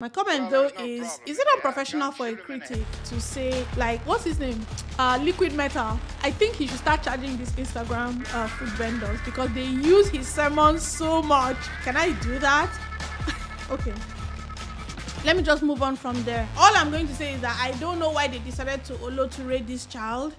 My comment though is is it unprofessional for a critic to say like what's his name? Uh liquid metal. I think he should start charging these Instagram uh, food vendors because they use his sermons so much. Can I do that? okay. Let me just move on from there. All I'm going to say is that I don't know why they decided to Oloture this child.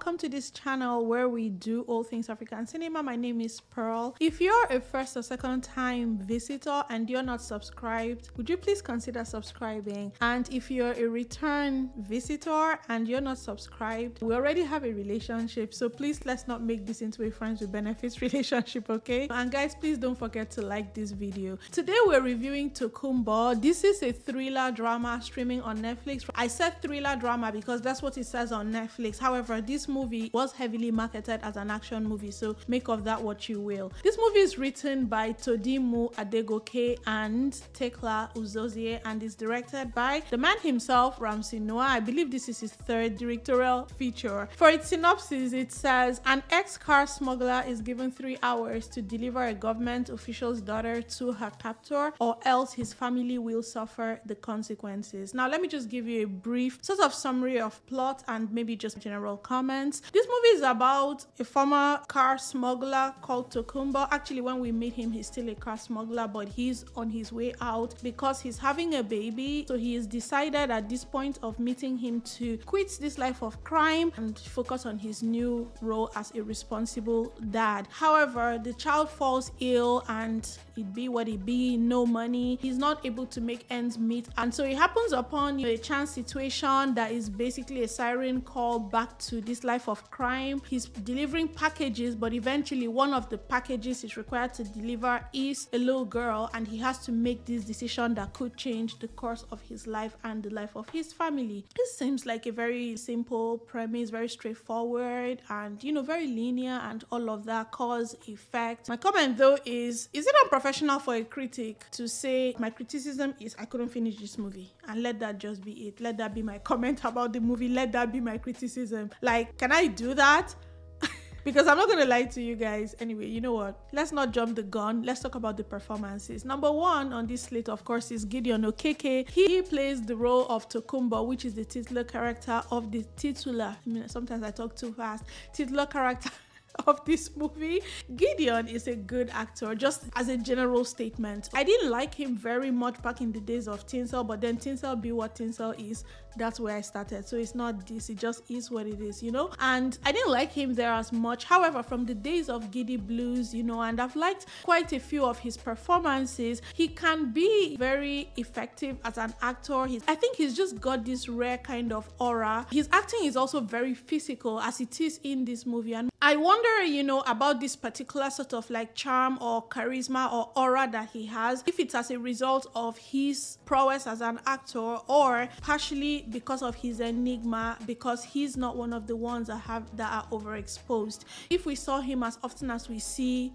Welcome to this channel where we do all things African cinema. My name is Pearl. If you're a first or second time visitor and you're not subscribed, would you please consider subscribing? And if you're a return visitor and you're not subscribed, we already have a relationship. So please let's not make this into a friends with benefits relationship, okay? And guys, please don't forget to like this video. Today we're reviewing Tokunbo. This is a thriller drama streaming on Netflix. I said thriller drama because that's what it says on Netflix. However, this this movie was heavily marketed as an action movie, so make of that what you will. This movie is written by Todimu Adegoke and Thecla Uzozie and is directed by the man himself, Ramsey Nouah. I believe this is his third directorial feature. For its synopsis, it says an ex-car smuggler is given three hours to deliver a government official's daughter to her captor, or else his family will suffer the consequences. Now, let me just give you a brief sort of summary of plot and maybe just general comment This movie is about a former car smuggler called Tokunbo. Actually, when we meet him, he's still a car smuggler, but he's on his way out because he's having a baby. So he has decided at this point of meeting him to quit this life of crime and focus on his new role as a responsible dad. However, the child falls ill and it be what it be, no money. He's not able to make ends meet. And so it happens upon a chance situation that is basically a siren call back to this life of crime. He's delivering packages, but eventually one of the packages he's required to deliver is a little girl, and he has to make this decision that could change the course of his life and the life of his family. This seems like a very simple premise, very straightforward, and you know, very linear and all of that cause effect. My comment though is is it unprofessional for a critic to say my criticism is I couldn't finish this movie and let that just be it? Let that be my comment about the movie, let that be my criticism. Like can I do that? because I'm not gonna lie to you guys. Anyway, you know what? Let's not jump the gun. Let's talk about the performances. Number one on this slate, of course, is Gideon Okeke. He plays the role of Tokunbo, which is the titular character of the titular. I mean, sometimes I talk too fast. Titular character. of this movie. Gideon is a good actor, just as a general statement. I didn't like him very much back in the days of Tinsel, but then Tinsel be what Tinsel is. That's where I started. So it's not this, it just is what it is, you know? And I didn't like him there as much. However, from the days of Gidi Blues, you know, and I've liked quite a few of his performances, he can be very effective as an actor. He's, I think he's just got this rare kind of aura. His acting is also very physical as it is in this movie. And I wonder, you know, about this particular sort of like charm or charisma or aura that he has, if it's as a result of his prowess as an actor or partially because of his enigma, because he's not one of the ones that have that are overexposed. If we saw him as often as we see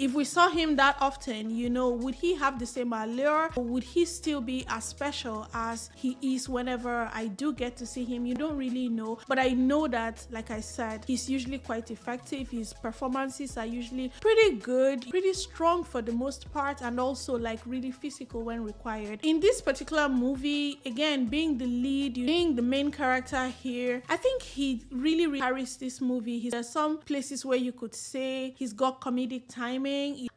if we saw him that often, you know, would he have the same allure? Or would he still be as special as he is whenever I do get to see him? You don't really know. But I know that, like I said, he's usually quite effective. His performances are usually pretty good, pretty strong for the most part, and also like really physical when required. In this particular movie, again, being the lead, being the main character here, I think he really, carries this movie. There's some places where you could say he's got comedic timing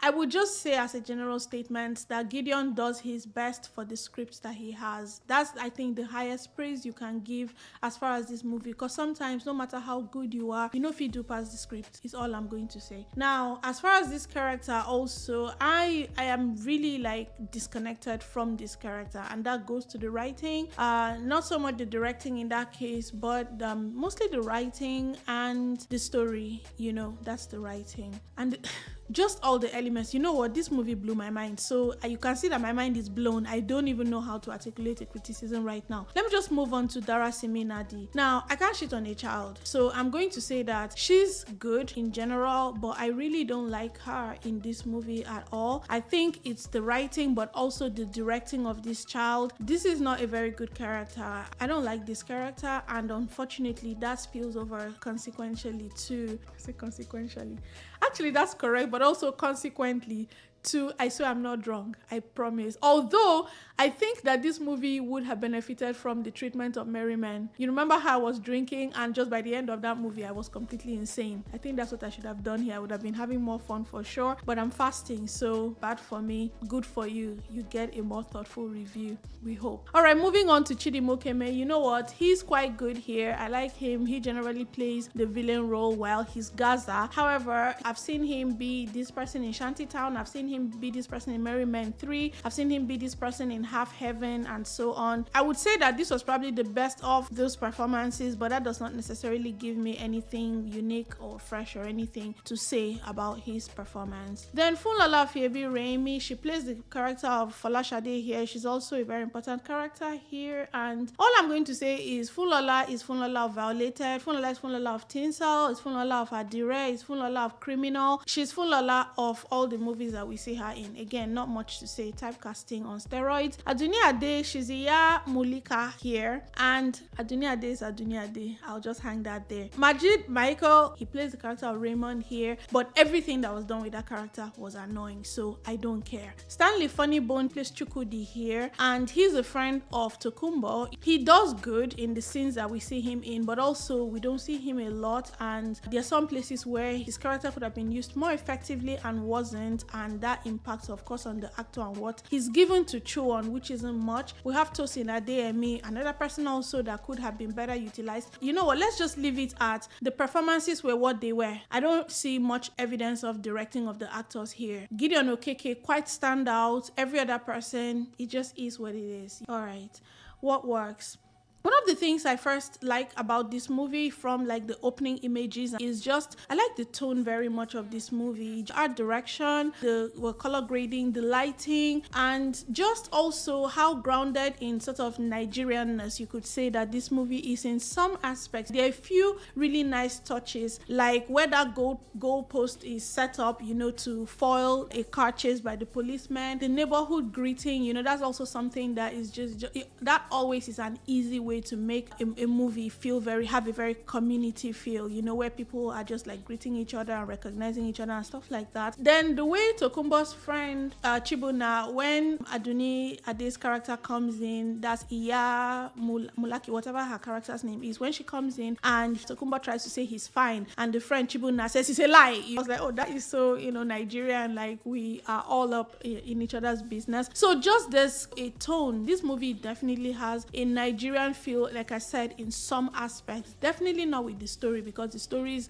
I would just say, as a general statement, that Gideon does his best for the script that he has. That's, I think, the highest praise you can give as far as this movie. Because sometimes, no matter how good you are, you know, if you do pass the script, is all I'm going to say. Now, as far as this character, also, I I am really like disconnected from this character, and that goes to the writing. Uh, not so much the directing in that case, but um, mostly the writing and the story. You know, that's the writing and. just all the elements. You know what? This movie blew my mind. So uh, you can see that my mind is blown. I don't even know how to articulate a criticism right now. Let me just move on to Dara Nadi. Now, I can't shit on a child. So I'm going to say that she's good in general, but I really don't like her in this movie at all. I think it's the writing, but also the directing of this child. This is not a very good character. I don't like this character, and unfortunately, that spills over consequentially too. I say consequentially. Actually, that's correct, but also consequently to I swear I'm not drunk, I promise. Although I think that this movie would have benefited from the treatment of Merry Men. You remember how I was drinking, and just by the end of that movie, I was completely insane. I think that's what I should have done here. I would have been having more fun for sure, but I'm fasting, so bad for me, good for you. You get a more thoughtful review, we hope. All right, moving on to Chidi Mokeme. You know what? He's quite good here. I like him. He generally plays the villain role well. He's Gaza. However, I've seen him be this person in Shantytown. I've seen him be this person in Merry Men 3. I've seen him be this person in Half Heaven and so on. I would say that this was probably the best of those performances, but that does not necessarily give me anything unique or fresh or anything to say about his performance. Then Funlola Aofiyebi Raimi, she plays the character of Folashade here. She's also a very important character here. And all I'm going to say is Funlola is Funlola of Violated, Funlola is Funlola of Tinsel, is Funlola of Adire, is Funlola of Criminal. She's Funlola of all the movies that we see her in. Again, not much to say. Typecasting on steroids. Adunni Ade, she's Iya Mulika here. And Adunni Ade is Adunni Ade. I'll just hang that there. Majid Michael, he plays the character of Raymond here. But everything that was done with that character was annoying. So I don't care. Stanley Funnybone plays Chukudi here. And he's a friend of Tokunbo. He does good in the scenes that we see him in. But also we don't see him a lot. And there are some places where his character could have been used more effectively and wasn't. And that impacts, of course, on the actor and what he's given to chew on, which isn't much. We have Tosin Adeyemi, another person also that could have been better utilized. You know what? Let's just leave it at the performances were what they were. I don't see much evidence of directing of the actors here. Gideon Okeke quite stand out. Every other person, it just is what it is. All right, what works? One of the things I first like about this movie from like the opening images is just I like the tone very much of this movie. Art direction, the well, color grading, the lighting, and just also how grounded in sort of Nigerianness you could say that this movie is in some aspects. There are a few really nice touches, like where that goal goal post is set up, you know, to foil a car chase by the policeman. The neighborhood greeting, you know, that's also something that is just that always is an easy way way to make a, a, movie feel very have a very community feel you know where people are just like greeting each other and recognizing each other and stuff like that. Then the way tokunbo's friend uh, chibuna when adunni ade's character comes in that's iya Mul- mulaki whatever her character's name is when she comes in and tokunbo tries to say he's fine and the friend chibuna says it's a lie. I was like oh that is so you know nigerian like we are all up in each other's business. So just this a tone. This movie definitely has a nigerian feel, like I said, in some aspects. Definitely not with the story because the story is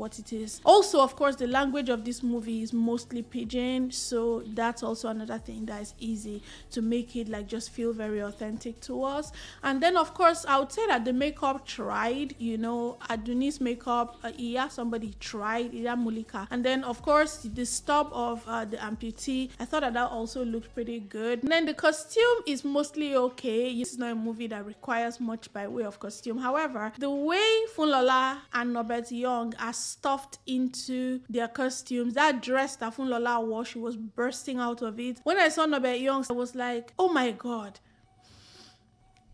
what it is. Also, of course, the language of this movie is mostly pidgin, so that's also another thing that is easy to make it like just feel very authentic to us. And then, of course, I would say that the makeup tried, you know, Adunni's makeup, uh, yeah, somebody tried, yeah, Mulika. And then, of course, the stop of uh, the amputee, I thought that that also looked pretty good. And then the costume is mostly okay. This is not a movie that requires much by way of costume. However, the way Funlola and Norbert Young are stuffed into their costumes. That dress that Funlola wore, she was bursting out of it. When I saw Norbert Young, I was like, oh my god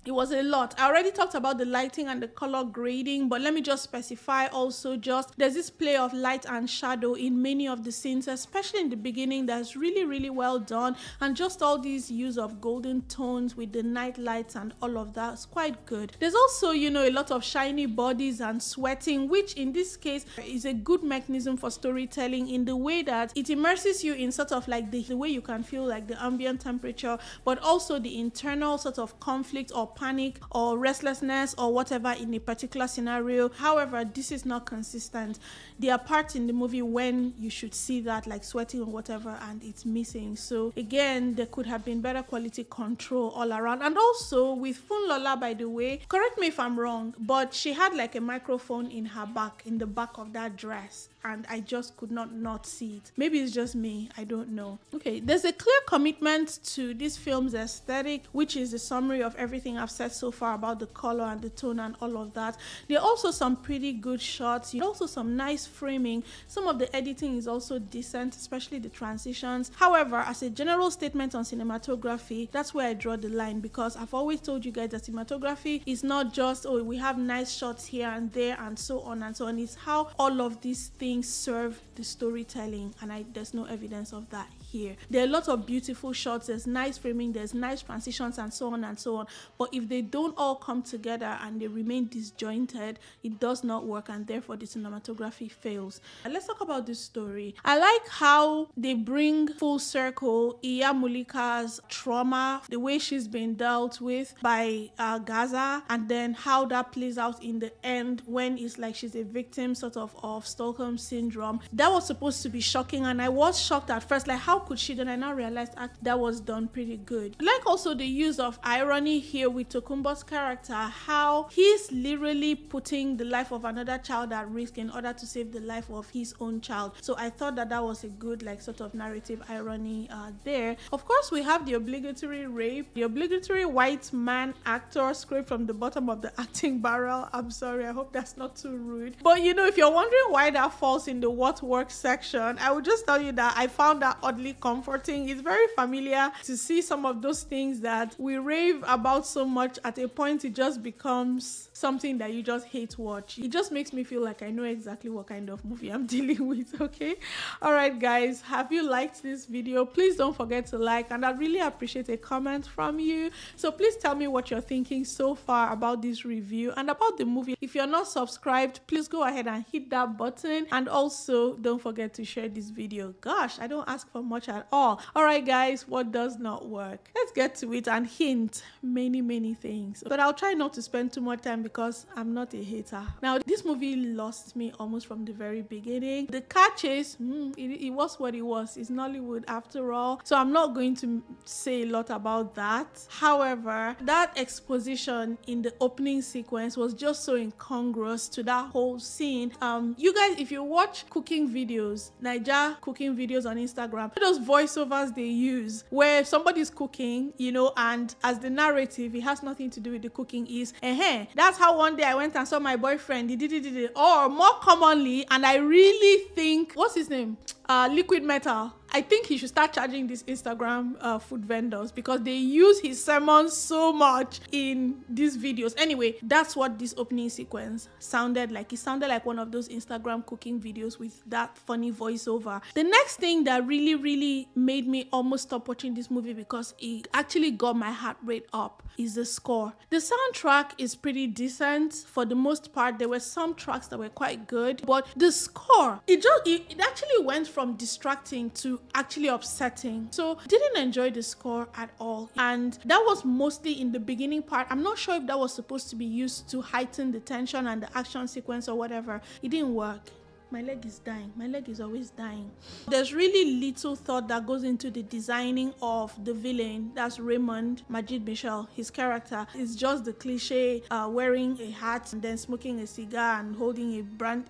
it was a lot. I already talked about the lighting and the color grading, but let me just specify also just there's this play of light and shadow in many of the scenes, especially in the beginning, that's really, really well done. And just all these use of golden tones with the night lights and all of that is quite good. There's also, you know, a lot of shiny bodies and sweating, which in this case is a good mechanism for storytelling in the way that it immerses you in sort of like the, the way you can feel like the ambient temperature, but also the internal sort of conflict or panic or restlessness or whatever in a particular scenario. However, this is not consistent. There are parts in the movie when you should see that, like sweating or whatever, and it's missing. So, again, there could have been better quality control all around. And also, with Funlola, by the way, correct me if I'm wrong, but she had like a microphone in her back, in the back of that dress and I just could not not see it. Maybe it's just me, I don't know. Okay, there's a clear commitment to this film's aesthetic, which is the summary of everything I've said so far about the color and the tone and all of that. There are also some pretty good shots, also some nice framing. Some of the editing is also decent, especially the transitions. However, as a general statement on cinematography, that's where I draw the line because I've always told you guys that cinematography is not just, oh, we have nice shots here and there and so on and so on. It's how all of these things serve the storytelling and I, there's no evidence of that here. There are a lot of beautiful shots, there's nice framing, there's nice transitions, and so on and so on. But if they don't all come together and they remain disjointed, it does not work, and therefore the cinematography fails. And let's talk about this story. I like how they bring full circle Iya Mulika's trauma, the way she's been dealt with by uh, Gaza, and then how that plays out in the end when it's like she's a victim, sort of, of Stockholm syndrome. That was supposed to be shocking, and I was shocked at first, like how could she? Then I now realized that was done pretty good. Like also the use of irony here with Tokunbo's character, how he's literally putting the life of another child at risk in order to save the life of his own child. So I thought that that was a good like sort of narrative irony uh, there. Of course, we have the obligatory rape, the obligatory white man actor scraped from the bottom of the acting barrel. I'm sorry, I hope that's not too rude. But you know, if you're wondering why that falls in the what works section, I would just tell you that I found that oddly comforting. It's very familiar to see some of those things that we rave about so much. At a point, it just becomes something that you just hate watch. It just makes me feel like I know exactly what kind of movie I'm dealing with, okay? All right, guys, have you liked this video? Please don't forget to like, and I'd really appreciate a comment from you. So please tell me what you're thinking so far about this review and about the movie. If you're not subscribed, please go ahead and hit that button. And also, don't forget to share this video. Gosh, I don't ask for much at all. All right, guys, what does not work? Let's get to it and hint many, many things. But I'll try not to spend too much time because I'm not a hater. Now, this movie lost me almost from the very beginning. The car chase, mm, it, it was what it was. It's Nollywood after all. So I'm not going to say a lot about that. However, that exposition in the opening sequence was just so incongruous to that whole scene. Um, you guys, if you watch cooking videos, Niger cooking videos on Instagram, those voiceovers they use where somebody's cooking, you know, and as the narrative, it has nothing to do with the cooking is, eh, that's how one day I went and saw my boyfriend, he did it, did it. Or more commonly, and I really think, what's his name? Uh, liquid metal I think he should start charging these Instagram uh, food vendors because they use his sermons so much in these videos. Anyway, that's what this opening sequence sounded like. It sounded like one of those Instagram cooking videos with that funny voiceover. The next thing that really, really made me almost stop watching this movie because it actually got my heart rate up is the score. The soundtrack is pretty decent for the most part. There were some tracks that were quite good, but the score, it just it, it actually went from distracting to actually upsetting. So didn't enjoy the score at all. And that was mostly in the beginning part. I'm not sure if that was supposed to be used to heighten the tension and the action sequence or whatever. It didn't work my leg is dying. My leg is always dying. There's really little thought that goes into the designing of the villain. That's Raymond Majid Michel. His character is just the cliche uh, wearing a hat and then smoking a cigar and holding a brand.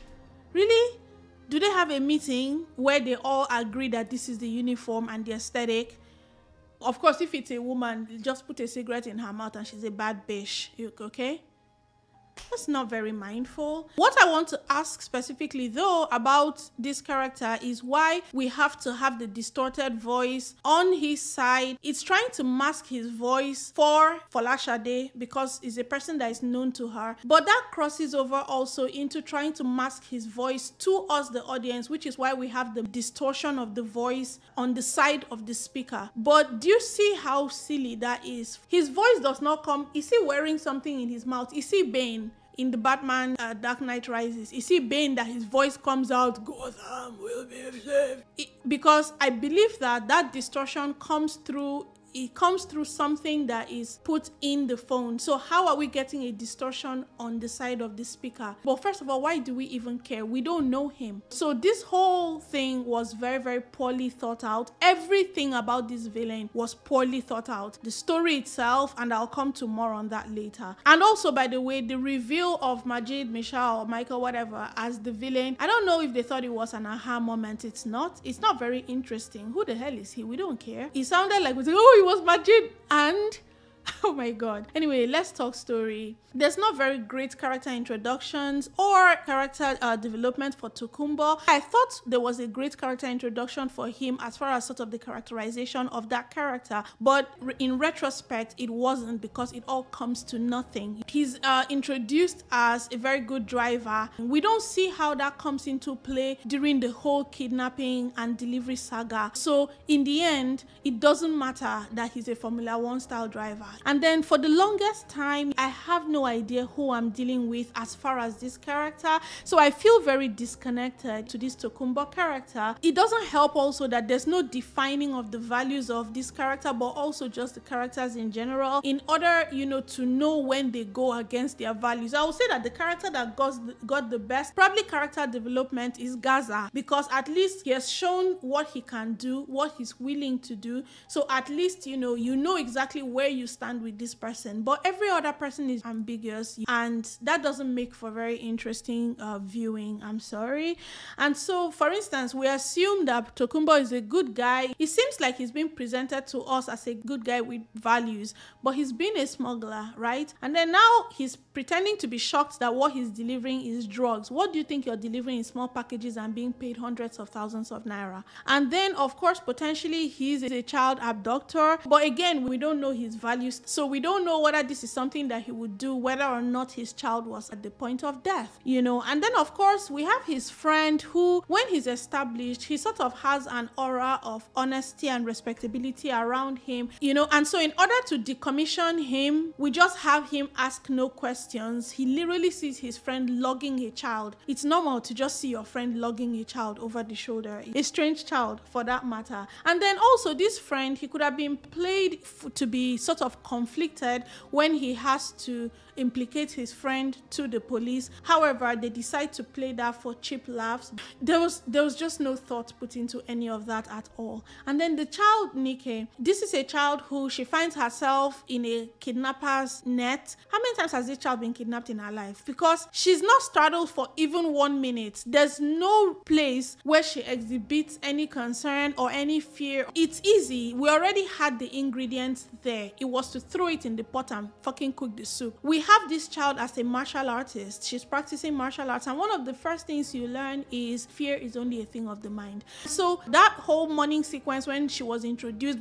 really? Do they have a meeting where they all agree that this is the uniform and the aesthetic? Of course, if it's a woman, just put a cigarette in her mouth and she's a bad bitch. Okay? That's not very mindful. What I want to ask specifically, though, about this character is why we have to have the distorted voice on his side. It's trying to mask his voice for Folashade because he's a person that is known to her. But that crosses over also into trying to mask his voice to us, the audience, which is why we have the distortion of the voice on the side of the speaker. But do you see how silly that is? His voice does not come. Is he wearing something in his mouth? Is he Bane? In the Batman uh, Dark Knight Rises. You see Bane that his voice comes out, Gotham will be saved. It, because I believe that that distortion comes through it comes through something that is put in the phone. So how are we getting a distortion on the side of the speaker? Well, first of all, why do we even care? We don't know him. So this whole thing was very, very poorly thought out. Everything about this villain was poorly thought out. The story itself, and I'll come to more on that later. And also, by the way, the reveal of Majid, Michelle, Michael, whatever, as the villain, I don't know if they thought it was an aha moment. It's not. It's not very interesting. Who the hell is he? We don't care. He sounded like we said, oh, he was Majid. And oh my god. Anyway, let's talk story. There's not very great character introductions or character uh, development for Tokunbo. I thought there was a great character introduction for him as far as sort of the characterization of that character, but in retrospect, it wasn't because it all comes to nothing. He's uh, introduced as a very good driver. We don't see how that comes into play during the whole kidnapping and delivery saga. So in the end, it doesn't matter that he's a Formula One style driver. And then for the longest time, I have no idea who I'm dealing with as far as this character. So I feel very disconnected to this Tokunbo character. It doesn't help also that there's no defining of the values of this character, but also just the characters in general. In order, you know, to know when they go against their values, I would say that the character that got the, got the best, probably character development, is Gaza because at least he has shown what he can do, what he's willing to do. So at least, you know, you know exactly where you stand stand with this person but every other person is ambiguous and that doesn't make for very interesting uh, viewing. I'm sorry. And so for instance we assume that tokunbo is a good guy. It seems like he's being presented to us as a good guy with values but he's been a smuggler right? And then now he's pretending to be shocked that what he's delivering is drugs. What do you think you're delivering in small packages and being paid hundreds of thousands of naira? And then of course potentially he's a child abductor but again we don't know his values so we don't know whether this is something that he would do, whether or not his child was at the point of death, you know. And then, of course, we have his friend who, when he's established, he sort of has an aura of honesty and respectability around him, you know. And so, in order to decommission him, we just have him ask no questions. He literally sees his friend logging a child. It's normal to just see your friend logging a child over the shoulder, a strange child for that matter. And then also, this friend, he could have been played to be sort of conflicted when he has to implicate his friend to the police. However, they decide to play that for cheap laughs. There was there was just no thought put into any of that at all. And then the child Nike, this is a child who she finds herself in a kidnapper's net. How many times has this child been kidnapped in her life? Because she's not startled for even one minute. There's no place where she exhibits any concern or any fear. It's easy. We already had the ingredients there. It was to throw it in the pot and fucking cook the soup. We have this child as a martial artist. She's practicing martial arts, and one of the first things you learn is fear is only a thing of the mind. So that whole morning sequence when she was introduced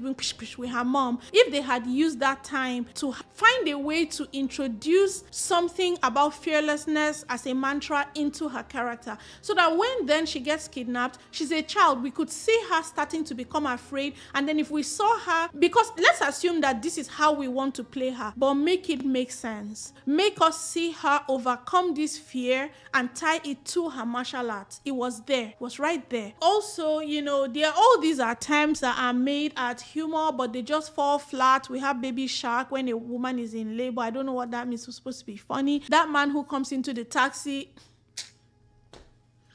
with her mom, if they had used that time to find a way to introduce something about fearlessness as a mantra into her character, so that when then she gets kidnapped, she's a child, we could see her starting to become afraid, and then if we saw her, because let's assume that this is how we want to play her, but make it make sense. Make us see her overcome this fear and tie it to her martial arts. It was there, it was right there. Also, you know, there are all these attempts that are made at humor, but they just fall flat. We have Baby Shark when a woman is in labor. I don't know what that means. It's supposed to be funny. That man who comes into the taxi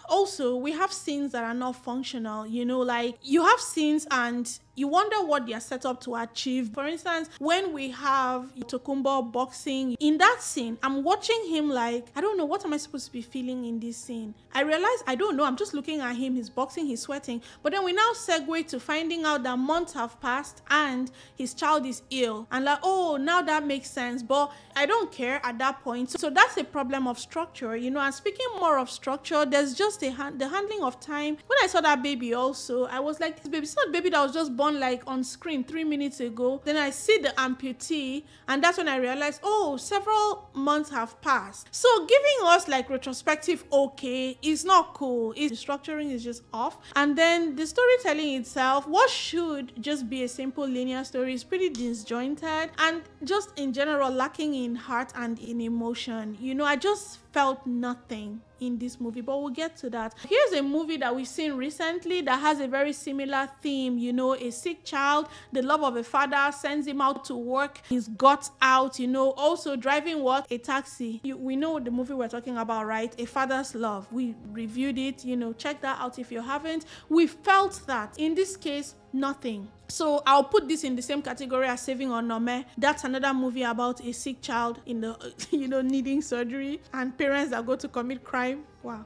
also we have scenes that are not functional you know like you have scenes and you wonder what they are set up to achieve. For instance, when we have Tokunbo boxing, in that scene, I'm watching him like, I don't know, what am I supposed to be feeling in this scene? I realize I don't know, I'm just looking at him, he's boxing, he's sweating. But then we now segue to finding out that months have passed and his child is ill. And like, oh, now that makes sense. But I don't care at that point. So that's a problem of structure, you know. And speaking more of structure, there's just a hand, the handling of time. When I saw that baby also, I was like, this baby, it's not baby that was just born like on screen three minutes ago. Then I see the amputee, and that's when I realized, oh, several months have passed. So giving us like retrospective okay is not cool. It's, structuring is just off. And then the storytelling itself, what should just be a simple linear story, is pretty disjointed and just in general lacking in heart and in emotion. You know, I just felt nothing in this movie, but we'll get to that. Here's a movie that we've seen recently that has a very similar theme. You know, a sick child, the love of a father sends him out to work, he's got out, you know, also driving what? A taxi. You, we know the movie we're talking about, right? A father's love. We reviewed it, you know, check that out if you haven't. We felt that. In this case, nothing. So I'll put this in the same category as Saving Onome. That's another movie about a sick child in the you know needing surgery and parents that go to commit crime. Wow.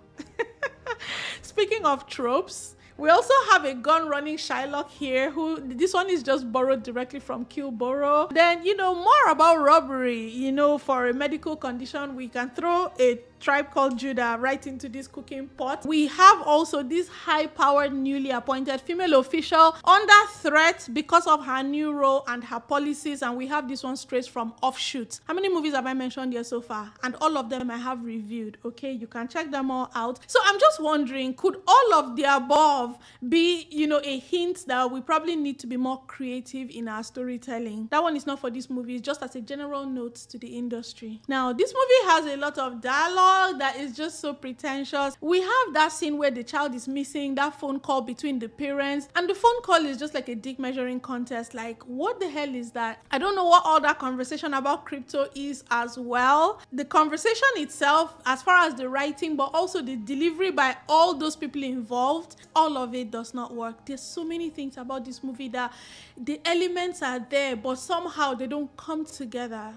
Speaking of tropes, we also have a gun running Shylock here, who this one is just borrowed directly from Kill Boro. Then, you know, more about robbery. You know, for a medical condition, we can throw a tribe called Judah right into this cooking pot. We have also this high powered, newly appointed female official under threat because of her new role and her policies. And we have this one straight from Offshoot. How many movies have I mentioned here so far? And all of them I have reviewed. Okay, you can check them all out. So I'm just wondering could all of the above be, you know, a hint that we probably need to be more creative in our storytelling? That one is not for this movie, it's just as a general note to the industry. Now, this movie has a lot of dialogue that is just so pretentious. We have that scene where the child is missing, that phone call between the parents, and the phone call is just like a dick measuring contest. Like, what the hell is that? I don't know what all that conversation about crypto is as well. The conversation itself, as far as the writing, but also the delivery by all those people involved, all of it does not work. There's so many things about this movie that the elements are there, but somehow they don't come together.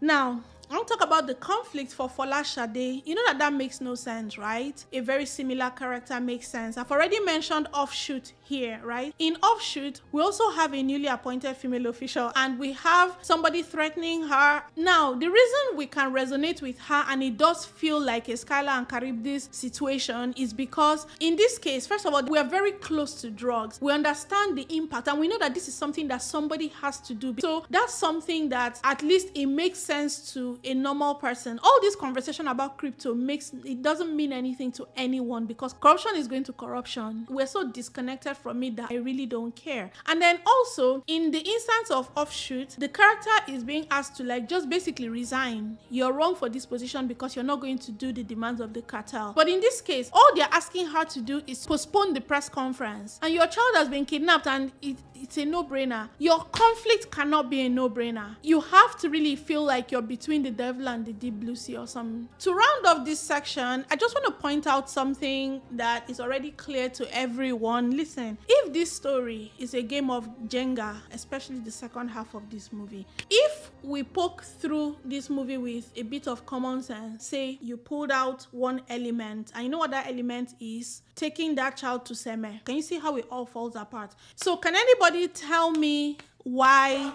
Now, I'll talk about the conflict for Folashade. You know that that makes no sense, right? A very similar character makes sense. I've already mentioned Offshoot here, right? In Offshoot, we also have a newly appointed female official and we have somebody threatening her. Now, the reason we can resonate with her and it does feel like a Scylla and Charybdis situation is because in this case, first of all, we are very close to drugs. We understand the impact and we know that this is something that somebody has to do. So that's something that at least it makes sense to a normal person. All this conversation about crypto makes it doesn't mean anything to anyone because corruption is going to corruption. We're so disconnected from it that I really don't care. And then also in the instance of offshoot, the character is being asked to like just basically resign. You're wrong for this position because you're not going to do the demands of the cartel. But in this case, all they're asking her to do is postpone the press conference. And your child has been kidnapped and it, it's a no-brainer. Your conflict cannot be a no-brainer. You have to really feel like you're between the the devil and the deep blue sea or something. To round off this section, I just want to point out something that is already clear to everyone. Listen, if this story is a game of Jenga, especially the second half of this movie, if we poke through this movie with a bit of common sense, say you pulled out one element, and you know what that element is? Taking that child to Seme. Can you see how it all falls apart? So, can anybody tell me why?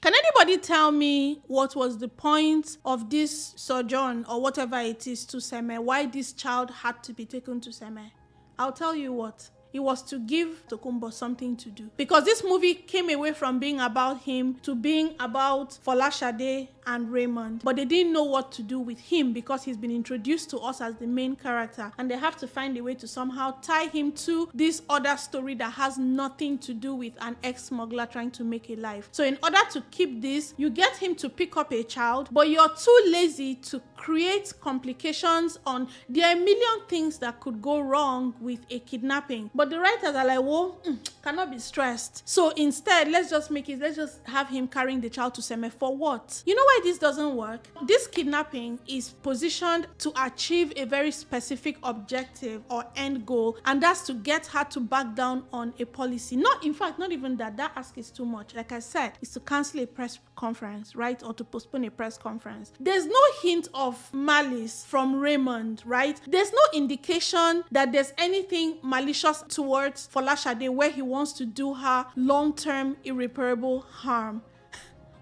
Can anybody tell me what was the point of this sojourn or whatever it is to Seme? Why this child had to be taken to Seme? I'll tell you what. It was to give Tokunbo something to do. Because this movie came away from being about him to being about Folashade and Raymond. But they didn't know what to do with him because he's been introduced to us as the main character. And they have to find a way to somehow tie him to this other story that has nothing to do with an ex smuggler trying to make a life. So, in order to keep this, you get him to pick up a child, but you're too lazy to create complications on. There are a million things that could go wrong with a kidnapping. But the writers are like, well, mm, cannot be stressed. So instead, let's just make it, let's just have him carrying the child to Seme for what? You know why this doesn't work? This kidnapping is positioned to achieve a very specific objective or end goal, and that's to get her to back down on a policy. Not, in fact, not even that. That ask is too much. Like I said, is to cancel a press conference, right? Or to postpone a press conference. There's no hint of malice from Raymond, right? There's no indication that there's anything malicious towards Folashade where he wants to do her long term irreparable harm.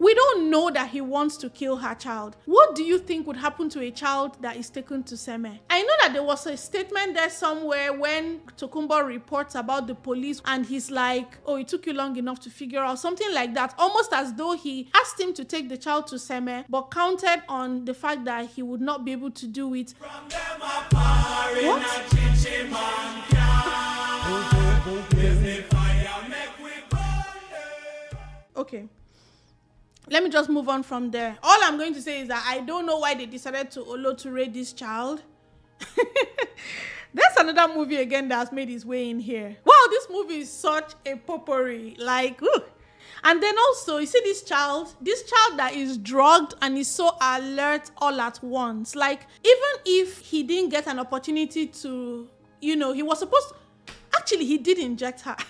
We don't know that he wants to kill her child. What do you think would happen to a child that is taken to Seme? I know that there was a statement there somewhere when Tokunbo reports about the police and he's like, oh, it took you long enough to figure out something like that, almost as though he asked him to take the child to Seme, but counted on the fact that he would not be able to do it. What? Okay. Let me just move on from there. All I'm going to say is that I don't know why they decided to Oloture this child. There's another movie again that's made its way in here. Wow, this movie is such a potpourri. Like, ooh. And then also, you see this child, this child that is drugged and is so alert all at once. Like, even if he didn't get an opportunity to, you know, he was supposed to, actually, he did inject her.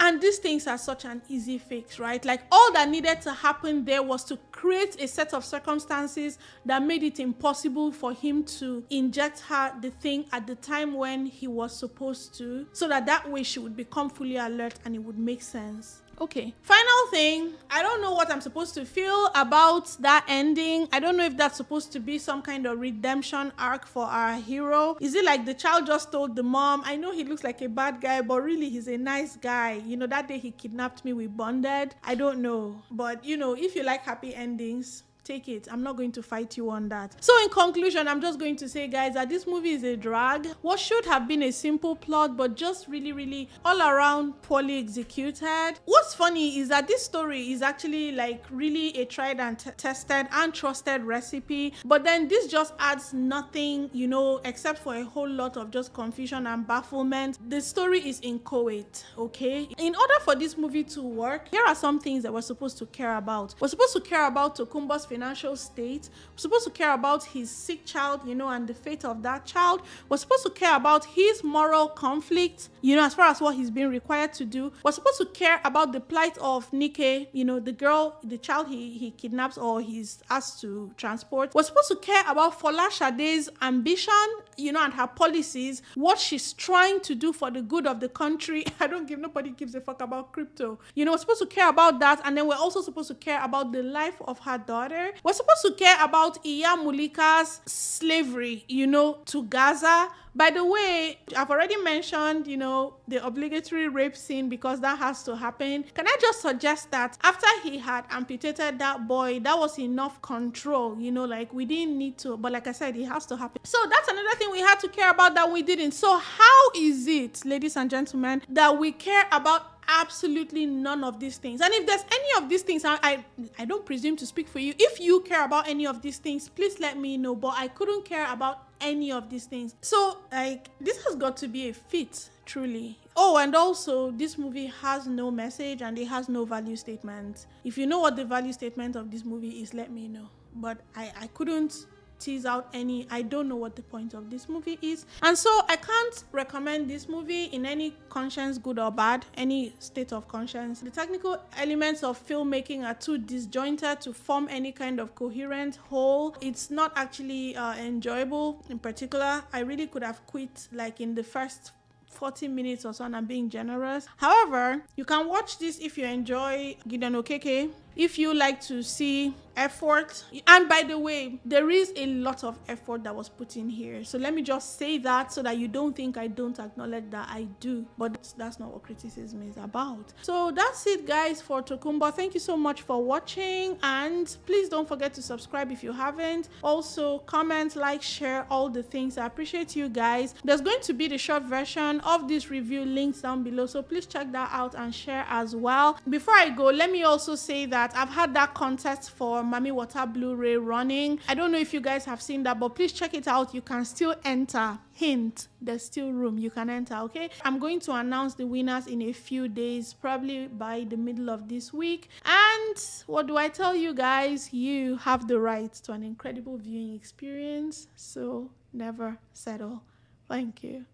And these things are such an easy fix, right? Like all that needed to happen there was to create a set of circumstances that made it impossible for him to inject her the thing at the time when he was supposed to, so that that way she would become fully alert and it would make sense. Okay. Final thing, I don't know what I'm supposed to feel about that ending. I don't know if that's supposed to be some kind of redemption arc for our hero. Is it like the child just told the mom, I know he looks like a bad guy, but really he's a nice guy. You know, that day he kidnapped me, we bonded. I don't know. But, you know, if you like happy endings, take it. I'm not going to fight you on that. So in conclusion, I'm just going to say, guys, that this movie is a drag. What should have been a simple plot, but just really, really all around poorly executed. What's funny is that this story is actually like really a tried and tested and trusted recipe. But then this just adds nothing, you know, except for a whole lot of just confusion and bafflement. The story is inchoate, okay? In order for this movie to work, here are some things that we're supposed to care about. We're supposed to care about Tokunbo's financial state. We're supposed to care about his sick child, you know, and the fate of that child. We're supposed to care about his moral conflict, you know, as far as what he's being required to do. We're supposed to care about the plight of Nike, you know, the girl, the child he, he kidnaps or he's asked to transport. We're supposed to care about Folashade's ambition, you know, and her policies, what she's trying to do for the good of the country. I don't give, nobody gives a fuck about crypto. You know, we're supposed to care about that. And then we're also supposed to care about the life of her daughter we're supposed to care about Iya Mulika's slavery, you know, to Gaza. By the way, I've already mentioned, you know, the obligatory rape scene because that has to happen. Can I just suggest that after he had amputated that boy, that was enough control, you know, like we didn't need to, but like I said, it has to happen. So that's another thing we had to care about that we didn't. So, how is it, ladies and gentlemen, that we care about absolutely none of these things. And if there's any of these things I, I i don't presume to speak for you. If you care about any of these things please let me know but i couldn't care about any of these things. So like this has got to be a fit truly. Oh and also this movie has no message and it has no value statement. If you know what the value statement of this movie is let me know. But i i couldn't tease out any i don't know what the point of this movie is. And so i can't recommend this movie in any conscience good or bad any state of conscience. The technical elements of filmmaking are too disjointed to form any kind of coherent whole. It's not actually uh, enjoyable in particular. I really could have quit like in the first 40 minutes or so and I'm being generous. However, you can watch this if you enjoy Gideon Okeke if you like to see effort and by the way there is a lot of effort that was put in here. So let me just say that so that you don't think i don't acknowledge that i do but that's not what criticism is about. So that's it guys for tokunbo thank you so much for watching and please don't forget to subscribe if you haven't. Also comment like share all the things. I appreciate you guys. There's going to be the short version of this review links down below so please check that out and share as well. Before i go let me also say that that I've had that contest for Mami Wata Blu-ray running. I don't know if you guys have seen that, but please check it out. You can still enter. Hint, there's still room. You can enter, okay? I'm going to announce the winners in a few days, probably by the middle of this week. And what do I tell you guys? You have the right to an incredible viewing experience, so never settle. Thank you.